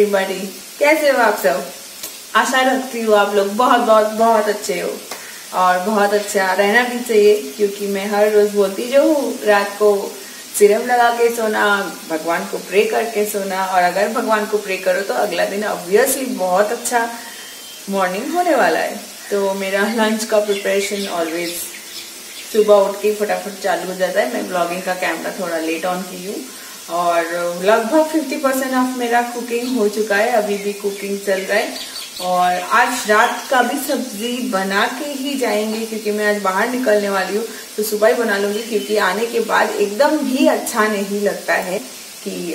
Everybody कैसे हो आप सब? आशा रखती हूँ आप लोग बहुत बहुत बहुत अच्छे हो। और बहुत अच्छा रहना भी चाहिए, क्योंकि मैं हर रोज बोलती जो हूँ, रात को सिरम लगा के सोना, भगवान को प्रे करके सोना। और अगर भगवान को प्रे करो तो अगला दिन ऑब्वियसली बहुत अच्छा मॉर्निंग होने वाला है। तो मेरा लंच का प्रिपरेशन ऑलवेज सुबह उठ के फटाफट चालू हो जाता है। मैं ब्लॉगिंग का कैमरा थोड़ा लेट ऑन की हूँ। और लगभग 50 परसेंट ऑफ़ मेरा कुकिंग हो चुका है, अभी भी कुकिंग चल रहा है। और आज रात का भी सब्ज़ी बना के ही जाएँगे, क्योंकि मैं आज बाहर निकलने वाली हूँ तो सुबह ही बना लूँगी, क्योंकि आने के बाद एकदम भी अच्छा नहीं लगता है कि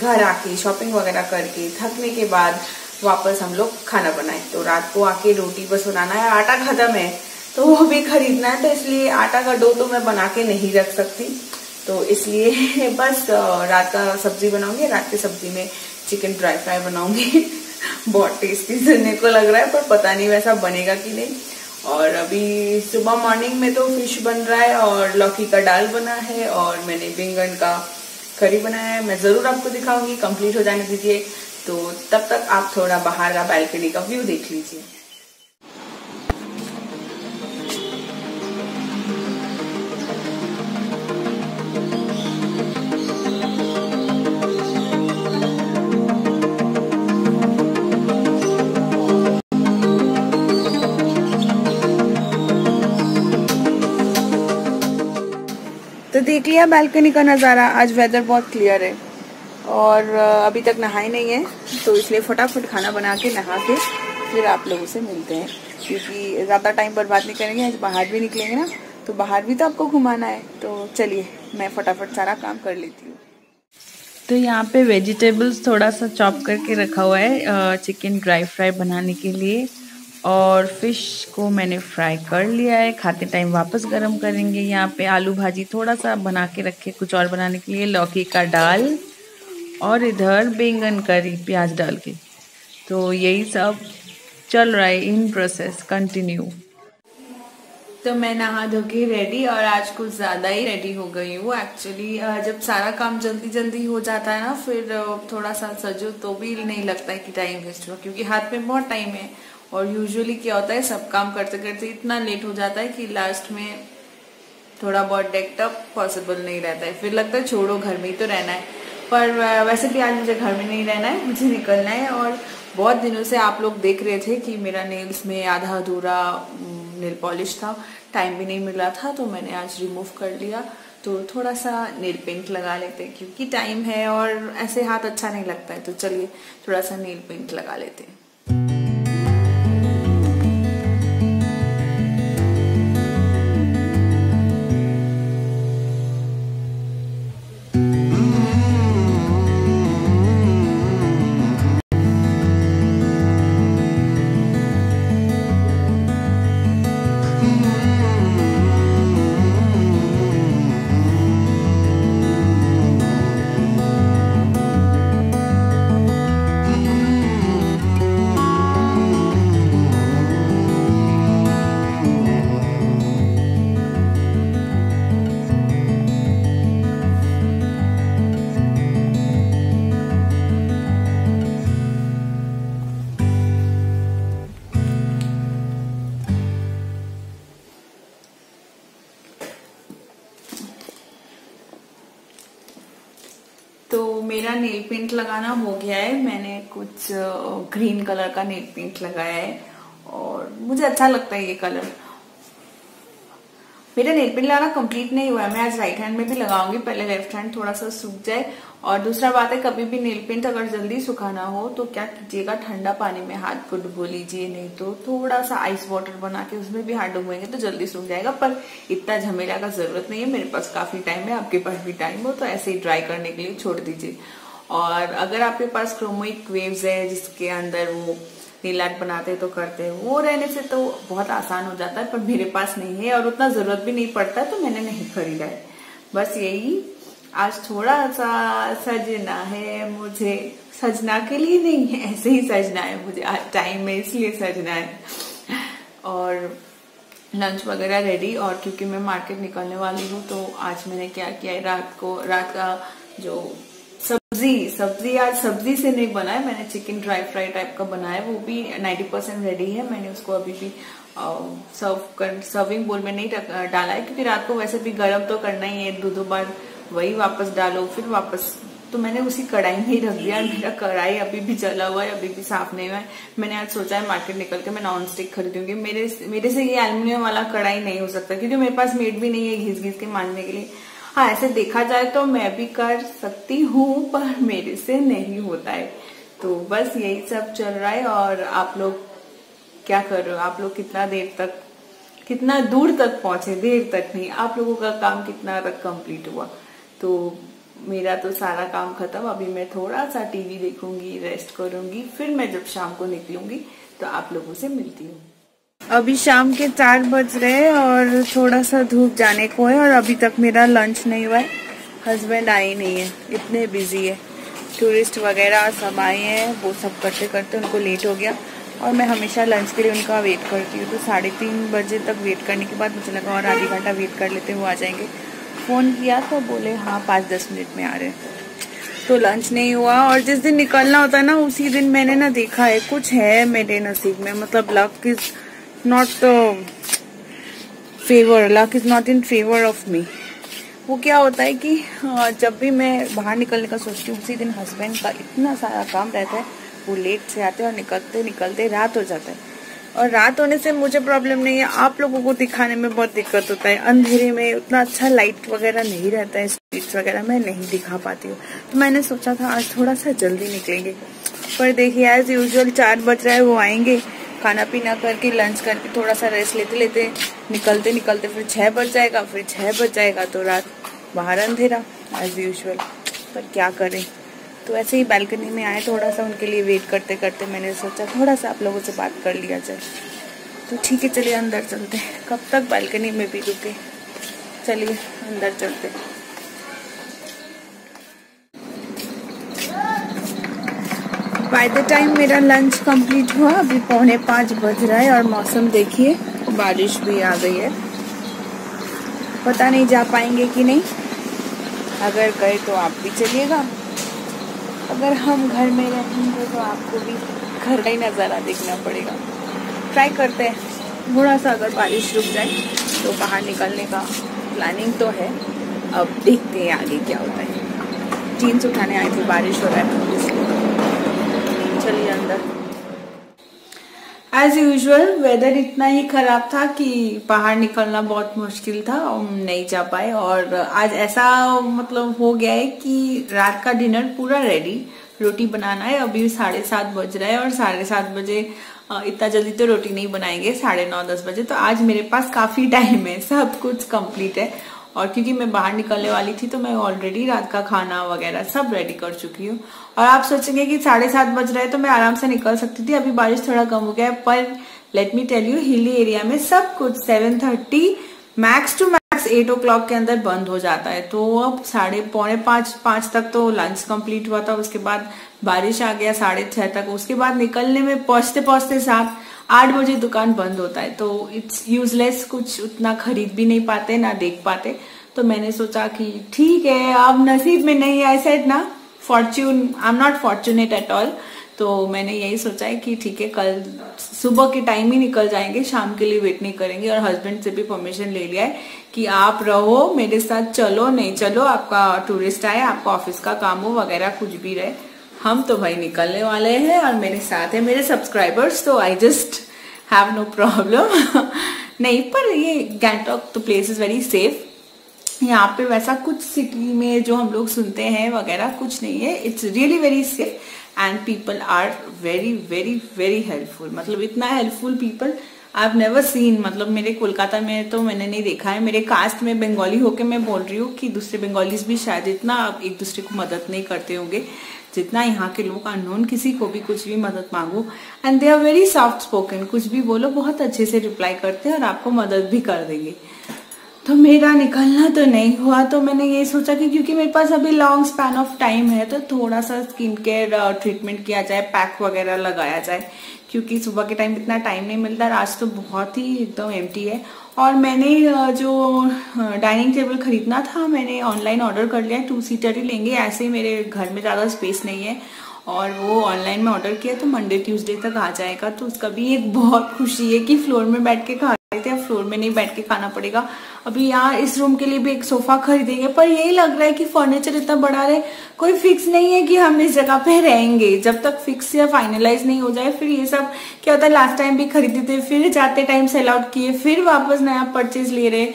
घर आके शॉपिंग वगैरह करके थकने के बाद वापस हम लोग खाना बनाए। तो रात को आके रोटी बस बनाना है, आटा खत्म है तो वो भी खरीदना है तो इसलिए आटा का डो तो मैं बना के नहीं रख सकती। तो इसलिए बस रात का सब्ज़ी बनाऊँगी, रात की सब्ज़ी में चिकन ड्राई फ्राई बनाऊँगी। बहुत टेस्टी सुनने को लग रहा है, पर पता नहीं वैसा बनेगा कि नहीं। और अभी सुबह मॉर्निंग में तो फ़िश बन रहा है और लौकी का दाल बना है और मैंने बैंगन का करी बनाया है। मैं ज़रूर आपको दिखाऊँगी कंप्लीट हो जाने दीजिए। तो तब तक आप थोड़ा बाहर का बैल्कनी का व्यू देख लीजिए। देख लिया बालकनी का नज़ारा। आज वेदर बहुत क्लियर है। और अभी तक नहाए नहीं है तो इसलिए फटाफट खाना बना के नहा के फिर आप लोगों से मिलते हैं। क्योंकि ज़्यादा टाइम बर्बाद नहीं करेंगे, आज बाहर भी निकलेंगे ना तो बाहर भी तो आपको घुमाना है। तो चलिए, मैं फटाफट सारा काम कर लेती हूँ। तो यहाँ पे वेजिटेबल्स थोड़ा सा चॉप करके रखा हुआ है चिकन ड्राई फ्राई बनाने के लिए। और फ़िश को मैंने फ्राई कर लिया है। खाते टाइम वापस गरम करेंगे यहाँ पे। आलू भाजी थोड़ा सा बना के रखे, कुछ और बनाने के लिए। लौकी का दाल और इधर बैंगन करी प्याज डाल के। तो यही सब चल रहा है। इन प्रोसेस कंटिन्यू तो मैं नहा धो के रेडी और आज कुछ ज़्यादा ही रेडी हो गई हूँ। एक्चुअली जब सारा काम जल्दी जल्दी हो जाता है ना, फिर थोड़ा सा सजो तो भी नहीं लगता है कि टाइम वेस्ट हुआ, क्योंकि हाथ में बहुत टाइम है। और यूजुअली क्या होता है, सब काम करते करते इतना लेट हो जाता है कि लास्ट में थोड़ा बहुत डेकटअप पॉसिबल नहीं रहता है। फिर लगता है छोड़ो, घर में ही तो रहना है। पर वैसे भी आज मुझे घर में नहीं रहना है, मुझे निकलना है और बहुत दिनों से आप लोग देख रहे थे कि मेरा नेल्स में आधा अधूरा नेल पॉलिश था। टाइम भी नहीं मिला था तो मैंने आज रिमूव कर लिया। तो थोड़ा सा नेल पेंट लगा लेते हैं, क्योंकि टाइम है और ऐसे हाथ अच्छा नहीं लगता है। तो चलिए थोड़ा सा नेल पेंट लगा लेते हैं। तो मेरा नेल पेंट लगाना हो गया है। मैंने कुछ ग्रीन कलर का नेल पेंट लगाया है। और मुझे अच्छा लगता है ये कलर मेरा नेल पेंट लगाना कंप्लीट नहीं हुआ है। मैं आज राइट हैंड में भी लगाऊँगी, पहले लेफ़्ट हैंड थोड़ा सा सूख जाए। और दूसरा बात है, कभी भी नेल पेंट अगर जल्दी सुखाना हो तो क्या कीजिएगा, ठंडा पानी में हाथ को डुबो लीजिए। नहीं तो थोड़ा सा आइस वाटर बना के उसमें भी हाथ डुबोएँगे तो जल्दी सूख जाएगा। पर इतना झमेला का ज़रूरत नहीं है। मेरे पास काफ़ी टाइम है, आपके पास भी टाइम हो तो ऐसे ही ड्राई करने के लिए छोड़ दीजिए। और अगर आपके पास क्रोमोइक वेव्स है, जिसके अंदर वो नील आर्ट बनाते तो करते। वो रहने से तो बहुत आसान हो जाता है, पर मेरे पास नहीं है और उतना ज़रूरत भी नहीं पड़ता तो मैंने नहीं खरीदा है। बस यही, आज थोड़ा सा सजना है मुझे। सजना के लिए नहीं है, ऐसे ही सजना है मुझे। आज टाइम है, इसलिए सजना है। और लंच वगैरह रेडी और क्योंकि मैं मार्केट निकलने वाली हूँ तो आज मैंने क्या किया है? रात को, रात का जो सब्ज़ी सब्ज़ी आज सब्ज़ी से नहीं बना है मैंने चिकन ड्राई फ्राई टाइप का बनाया, वो भी 90 परसेंट रेडी है, मैंने उसको अभी भी सर्व कर सर्विंग बोल में नहीं डाला है, क्योंकि रात को वैसे भी गर्म तो करना ही है दो दो बार वही वापस डालो, फिर वापस तो मैंने उसी कढ़ाई में ही रख दिया, मेरा कढ़ाई अभी भी जला हुआ है, अभी भी साफ़ नहीं हुआ है। मैंने आज सोचा है मार्केट निकल के मैं नॉन स्टिक खरीदूँगी मेरे मेरे से ये एल्यूमिनियम वाला कढ़ाई नहीं हो सकता, क्योंकि मेरे पास मेड भी नहीं है घिस घिस के मारने के लिए। हाँ ऐसे देखा जाए तो मैं भी कर सकती हूँ, पर मेरे से नहीं होता है। तो बस यही सब चल रहा है और आप लोग क्या कर रहे हो? आप लोग कितना देर तक, कितना दूर तक पहुँचे? देर तक नहीं। आप लोगों का काम कितना तक कंप्लीट हुआ? तो मेरा तो सारा काम खत्म। अभी मैं थोड़ा सा टीवी देखूँगी रेस्ट करूँगी, फिर मैं जब शाम को निकलूँगी तो आप लोगों से मिलती हूँ। अभी शाम के चार बज रहे हैं और थोड़ा सा धूप जाने को है और अभी तक मेरा लंच नहीं हुआ है। हस्बैंड आए नहीं है, इतने बिज़ी है। टूरिस्ट वगैरह सब आए हैं, वो सब करते करते उनको लेट हो गया। और मैं हमेशा लंच के लिए उनका वेट करती हूँ तो साढ़े तीन बजे तक वेट करने के बाद मुझे लगा और आधी घंटा वेट कर लेते, वो आ जाएँगे। फ़ोन किया तो बोले हाँ पाँच दस मिनट में आ रहे हैं। तो लंच नहीं हुआ और जिस दिन निकलना होता है ना, उसी दिन मैंने ना देखा है, कुछ है मेरे नसीब में मतलब luck is not favour luck is not in favour of me वो क्या होता है कि जब भी मैं बाहर निकलने का सोचती हूँ, उसी दिन हस्बैंड का इतना सारा काम रहता है, वो लेट से आते हैं और निकलते निकलते रात हो जाता है। और रात होने से मुझे प्रॉब्लम नहीं है। आप लोगों को दिखाने में बहुत दिक्कत होता है। अंधेरे में उतना अच्छा लाइट वगैरह नहीं रहता है स्ट्रीट्स वगैरह मैं नहीं दिखा पाती हूँ। तो मैंने सोचा था, आज थोड़ा सा जल्दी निकलेंगे। पर देखिए एज यूजल चार बज रहा है, वो आएँगे। खाना पीना करके लंच करके थोड़ा सा रेस्ट लेते लेते निकलते निकलते फिर छः बज जाएगा, फिर छः बज जाएगा तो रात बाहर अंधेरा एज यूजल पर क्या करें? तो ऐसे ही बालकनी में आए थोड़ा सा, उनके लिए वेट करते करते मैंने सोचा थोड़ा सा आप लोगों से बात कर लिया जाए। तो ठीक है, चलिए अंदर चलते हैं। कब तक बालकनी में भी रुके? चलिए, अंदर चलते बाय द टाइम मेरा लंच कंप्लीट हुआ, अभी पौने पाँच बज रहा है और मौसम देखिए, बारिश भी आ गई है। पता नहीं जा पाएँगे कि नहीं। अगर गए तो आप भी चलिएगा। अगर हम घर में रहेंगे तो आपको भी घर का ही नज़ारा देखना पड़ेगा। ट्राई करते हैं। थोड़ा सा अगर बारिश रुक जाए तो बाहर निकलने का प्लानिंग तो है। अब देखते हैं आगे क्या होता है। जीन्स उठाने आए थे, बारिश हो रहा है। चलिए अंदर। एज यूजल वेदर इतना ही खराब था कि बाहर निकलना बहुत मुश्किल था, हम नहीं जा पाए। और आज ऐसा मतलब हो गया है कि रात का डिनर पूरा रेडी रोटी बनाना है, अभी साढ़े सात बज रहा है और साढ़े सात बजे इतना जल्दी तो रोटी नहीं बनाएँगे, साढ़े नौ दस बजे। तो आज मेरे पास काफ़ी टाइम है, सब कुछ कंप्लीट है। और क्योंकि मैं बाहर निकलने वाली थी तो मैं ऑलरेडी रात का खाना वगैरह सब रेडी कर चुकी हूँ। और आप सोचेंगे कि साढ़े सात बज रहे तो मैं आराम से निकल सकती थी। अभी बारिश थोड़ा कम हो गया है, पर let me tell you hilly area में सब कुछ seven thirty max to max eight o'clock के अंदर बंद हो जाता है। तो अब साढ़े पौने पाँच पाँच तक तो लंच कंप्लीट हुआ था, उसके बाद बारिश आ गया साढ़े छह तक। उसके बाद निकलने में पहुँचते पहुँचते साथ आठ बजे दुकान बंद होता है तो इट्स यूजलेस कुछ उतना खरीद भी नहीं पाते, ना देख पाते। तो मैंने सोचा कि ठीक है, अब नसीब में नहीं आई सेड ना fortune I am not fortunate at all तो मैंने यही सोचा है कि ठीक है, कल सुबह के टाइम ही निकल जाएँगे, शाम के लिए वेट नहीं करेंगे। और हस्बैंड से भी परमिशन ले लिया है कि आप रहो, मेरे साथ चलो, नहीं चलो, आपका टूरिस्ट आए, आपका ऑफ़िस का काम हो, वगैरह कुछ भी रहे। हम तो भाई निकलने वाले हैं और मेरे साथ है मेरे सब्सक्राइबर्स तो I just have no problem नहीं, पर ये गैंगटॉक तो प्लेस इज़ वेरी सेफ़ यहाँ पे वैसा कुछ सिटी में जो हम लोग सुनते हैं वगैरह कुछ नहीं है. It's really very safe and people are very very very helpful मतलब इतना helpful people I have never seen मतलब मेरे कोलकाता में तो मैंने नहीं देखा है. मेरे कास्ट में बंगाली होके मैं बोल रही हूँ कि दूसरे बंगालीज भी शायद इतना एक दूसरे को मदद नहीं करते होंगे. जितना यहाँ के लोग अननोन किसी को भी कुछ भी मदद मांगो। And they are very soft spoken कुछ भी बोलो, बहुत अच्छे से रिप्लाई करते हैं और आपको मदद भी कर देंगे। तो मेरा निकलना तो नहीं हुआ तो मैंने ये सोचा कि क्योंकि मेरे पास अभी लॉन्ग स्पैन ऑफ़ टाइम है तो थोड़ा सा स्किन केयर ट्रीटमेंट किया जाए पैक वगैरह लगाया जाए। क्योंकि सुबह के टाइम इतना टाइम नहीं मिलता, आज तो बहुत ही एकदम एम है। और मैंने जो डाइनिंग टेबल खरीदना था, मैंने ऑनलाइन ऑर्डर कर लिया। टू सीटर ही लेंगे, ऐसे ही मेरे घर में ज़्यादा स्पेस नहीं है। और वो ऑनलाइन में ऑर्डर किया तो मंडे ट्यूसडे तक आ जाएगा तो उसका भी एक बहुत खुशी है कि फ्लोर में बैठ के खा थे फ्लोर में नहीं बैठ के खाना पड़ेगा। अभी यहाँ इस रूम के लिए भी एक सोफा खरीदेंगे, पर यही लग रहा है कि फर्नीचर इतना बड़ा रहे। कोई फिक्स नहीं है कि हम इस जगह पे रहेंगे। जब तक फिक्स या फाइनलाइज नहीं हो जाए, फिर ये सब क्या होता है लास्ट टाइम भी खरीदे थे, फिर जाते टाइम सेल आउट किए, फिर वापस नया परचेज ले रहे।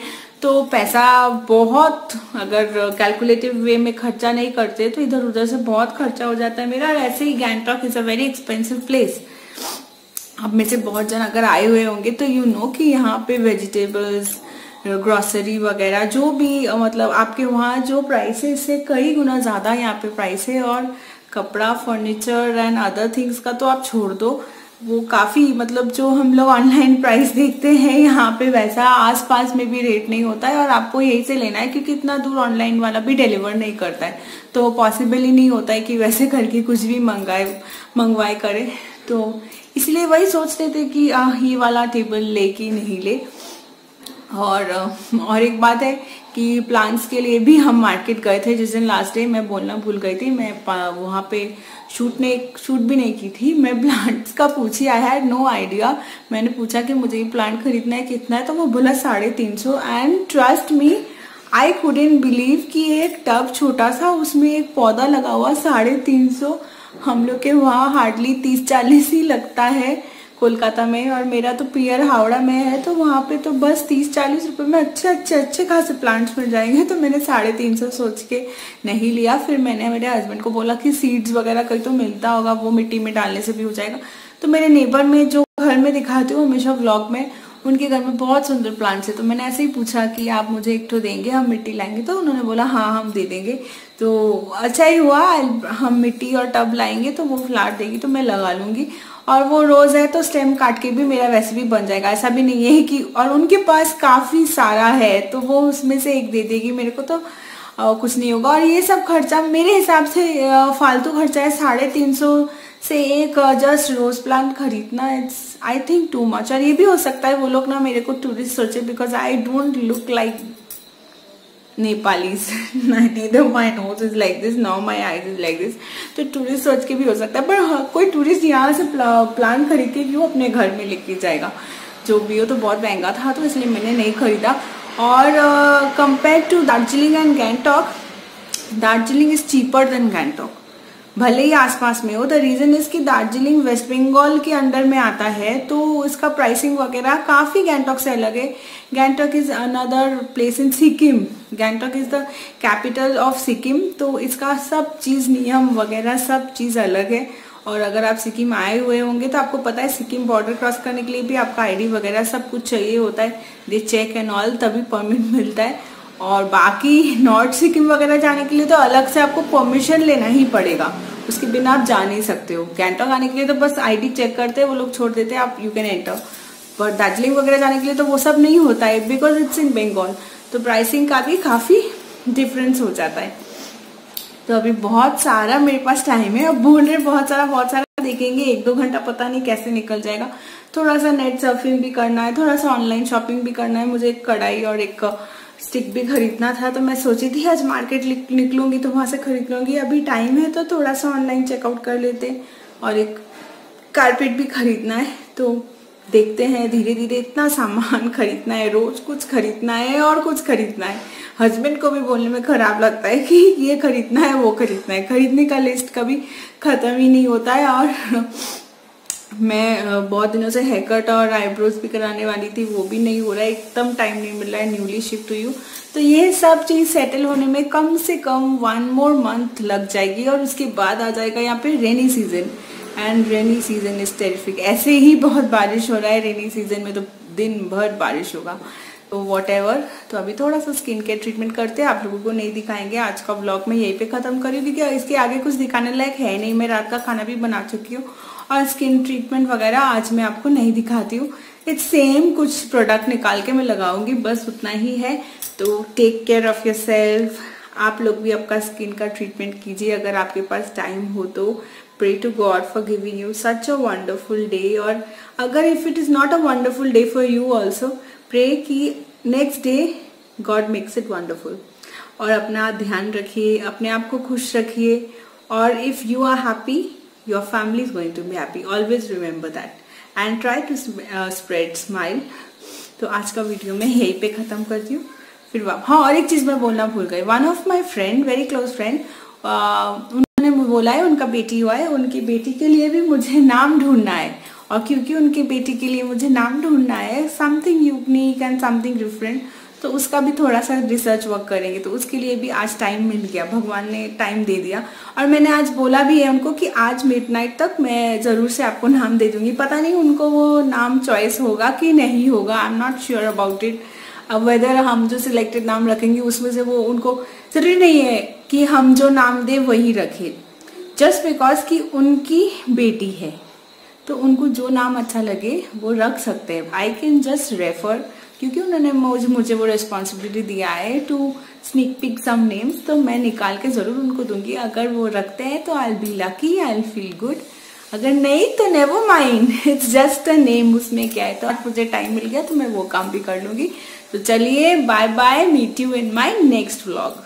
तो पैसा बहुत, अगर कैलकुलेटिव वे में खर्चा नहीं करते तो इधर उधर से बहुत खर्चा हो जाता है मेरा। ऐसे ही Gangtok is a very expensive place अब में से बहुत जन अगर आए हुए होंगे तो यू नो कि यहाँ पे वेजिटेबल्स ग्रॉसरी वगैरह, जो भी मतलब आपके वहाँ जो प्राइस है, इससे कई गुना ज़्यादा यहाँ पे प्राइस है और कपड़ा फर्नीचर एंड अदर थिंग्स का तो आप छोड़ दो। वो काफ़ी मतलब जो हम लोग ऑनलाइन प्राइस देखते हैं, यहाँ पे वैसा आसपास में भी रेट नहीं होता है और आपको यही से लेना है, क्योंकि इतना दूर ऑनलाइन वाला भी डिलीवर नहीं करता है। तो पॉसिबल ही नहीं होता है कि वैसे करके कुछ भी मंगाए, मंगवाए करे। तो इसलिए वही सोचते थे कि आ, ये वाला टेबल ले कि नहीं ले। और और एक बात है कि प्लांट्स के लिए भी हम मार्केट गए थे। जिस दिन लास्ट डे मैं बोलना भूल गई थी मैं वहाँ पे शूट ने शूट भी नहीं की थी। मैं प्लांट्स का पूछी आई हैड नो आइडिया मैंने पूछा कि मुझे ये प्लांट खरीदना है कितना है? तो वो बोला साढ़े तीन सौ. And trust me I couldn't believe कि एक टब छोटा सा उसमें एक पौधा लगा हुआ साढ़े तीन सौ। हम लोग के वहाँ हार्डली तीस चालीस ही लगता है कोलकाता में और मेरा तो पियर हावड़ा में है तो वहाँ पे तो बस तीस चालीस रुपए में अच्छे अच्छे अच्छे खासे प्लांट्स मिल जाएँगे। तो मैंने साढ़े तीन सौ सोच के नहीं लिया। फिर मैंने मेरे हस्बैंड को बोला कि सीड्स वगैरह कहीं तो मिलता होगा, वो मिट्टी में डालने से भी हो जाएगा। तो मेरे नेबर में जो घर में दिखाती हूँ, हमेशा ब्लॉग में उनके घर में बहुत सुंदर प्लांट्स है। तो मैंने ऐसे ही पूछा कि आप मुझे एक तो देंगे, हम मिट्टी लाएँगे। तो उन्होंने बोला हाँ हम दे देंगे। तो अच्छा ही हुआ, हम मिट्टी और टब लाएँगे तो वो फ्लाट देगी तो मैं लगा लूँगी। और वो रोज है तो स्टेम काट के भी मेरा वैसे भी बन जाएगा। ऐसा भी नहीं है कि, और उनके पास काफ़ी सारा है तो वो उसमें से एक दे देगी मेरे को तो कुछ नहीं होगा। और ये सब खर्चा मेरे हिसाब से फालतू खर्चा है, साढ़े तीन सौ से एक जस्ट रोज प्लांट खरीदना it's I think too much और ये भी हो सकता है वो लोग ना मेरे को टूरिस्ट सोचे because I don't look like Nepalis neither my nose is like this now my eyes is like this. तो टूरिस्ट सोच के भी हो सकता है पर हाँ, कोई टूरिस्ट यहाँ से प्लान खरीद के क्यों अपने घर में लेके जाएगा? जो भी हो तो बहुत महँगा था तो इसलिए मैंने नहीं खरीदा। और compare to Darjeeling and Gangtok Darjeeling is cheaper than Gangtok भले ही आसपास में हो द रीजन इज़ कि दार्जिलिंग वेस्ट बंगाल के अंडर में आता है तो इसका प्राइसिंग वगैरह काफ़ी गैंगटॉक से अलग है। Gangtok is another place in Sikkim Gangtok is the capital of Sikkim तो इसका सब चीज़ नियम वगैरह सब चीज़ अलग है। और अगर आप सिक्किम आए हुए होंगे तो आपको पता है सिक्किम बॉर्डर क्रॉस करने के लिए भी आपका आईडी वगैरह सब कुछ चाहिए होता है। दे चेक एंड ऑल तभी परमिट मिलता है। और बाकी नॉर्थ सिक्किम वगैरह जाने के लिए तो अलग से आपको परमिशन लेना ही पड़ेगा। उसके बिना आप जा नहीं सकते हो। गैंगटॉक आने के लिए तो बस आईडी चेक करते हैं, वो लोग छोड़ देते हैं, आप यू कैन एंटर पर दार्जिलिंग वगैरह जाने के लिए तो वो सब नहीं होता है बिकॉज़ इट्स इन बंगाल तो प्राइसिंग का भी काफ़ी डिफरेंस हो जाता है। तो अभी बहुत सारा मेरे पास टाइम है, अब बोल रहे बहुत सारा बहुत सारा, देखेंगे, एक दो घंटा पता नहीं कैसे निकल जाएगा। थोड़ा सा नेट सर्फिंग भी करना है, थोड़ा सा ऑनलाइन शॉपिंग भी करना है, मुझे एक कढ़ाई और एक स्टिक भी खरीदना था तो मैं सोची थी, आज मार्केट निकलूँगी तो वहाँ से खरीद लूँगी अभी टाइम है तो थोड़ा सा ऑनलाइन चेकआउट कर लेते और एक कारपेट भी खरीदना है तो देखते हैं धीरे धीरे इतना सामान खरीदना है, रोज कुछ खरीदना है और कुछ खरीदना है। हस्बैंड को भी बोलने में खराब लगता है कि ये खरीदना है, वो खरीदना है। खरीदने का लिस्ट कभी खत्म ही नहीं होता है और मैं बहुत दिनों से हेयर कट और आईब्रोज भी कराने वाली थी, वो भी नहीं हो रहा है। एकदम टाइम नहीं मिल रहा है न्यूली शिफ्ट हुई हूँ। तो ये सब चीज़ सेटल होने में कम से कम वन मोर मंथ लग जाएगी और उसके बाद आ जाएगा यहाँ पे rainy season and rainy season is terrific ऐसे ही बहुत बारिश हो रहा है रेनी सीज़न में तो दिन भर बारिश होगा। तो वॉट तो अभी थोड़ा सा स्किन केयर ट्रीटमेंट करते हैं। आप लोगों को नहीं दिखाएँगे। आज का ब्लॉग में यहीं पे खत्म करी क्योंकि इसके आगे कुछ दिखाने लायक है नहीं। मैं रात का खाना भी बना चुकी हूँ। और स्किन ट्रीटमेंट वगैरह आज मैं आपको नहीं दिखाती हूँ। इट्स सेम कुछ प्रोडक्ट निकाल के मैं लगाऊँगी, बस उतना ही है। तो take care of yourself आप लोग भी आपका स्किन का ट्रीटमेंट कीजिए। अगर आपके पास टाइम हो तो pray to God for giving you such a wonderful day और अगर if it is not a wonderful day for you also pray कि next day God makes it wonderful और अपना ध्यान रखिए, अपने आप को खुश रखिए। और if you are happy your family is going to be happy always remember that and try to spread smile तो आज का वीडियो मैं यहीं पे खत्म करती हूँ। फिर हाँ और एक चीज़ मैं बोलना भूल गई। One of my friend very close friend उन्होंने बोला है, उनका बेटी हुआ है, उनकी बेटी के लिए भी मुझे नाम ढूंढना है। और क्योंकि उनकी बेटी के लिए मुझे नाम ढूंढना है something unique and something different तो उसका भी थोड़ा सा रिसर्च वर्क करेंगे। तो उसके लिए भी आज टाइम मिल गया। भगवान ने टाइम दे दिया। और मैंने आज बोला भी है उनको कि आज मिड तक मैं ज़रूर से आपको नाम दे दूँगी। पता नहीं उनको वो नाम चॉइस होगा कि नहीं होगा। I am not sure about it अब वेदर हम जो सिलेक्टेड नाम रखेंगे, उसमें से वो उनको ज़रूरी नहीं है कि हम जो नाम दे वही रखें। जस्ट बिकॉज़ कि उनकी बेटी है तो उनको जो नाम अच्छा लगे, वो रख सकते हैं। आई कैन जस्ट रेफर क्योंकि उन्होंने मुझे मुझे वो रिस्पॉन्सिबिलिटी दिया है to sneak pick some names तो मैं निकाल के ज़रूर उनको दूँगी। अगर वो रखते हैं तो I'll be lucky I'll feel good अगर नहीं तो never mind it's just a name उसमें क्या है? तो आज मुझे टाइम मिल गया तो मैं वो काम भी कर लूँगी। तो चलिए bye bye meet you in my next vlog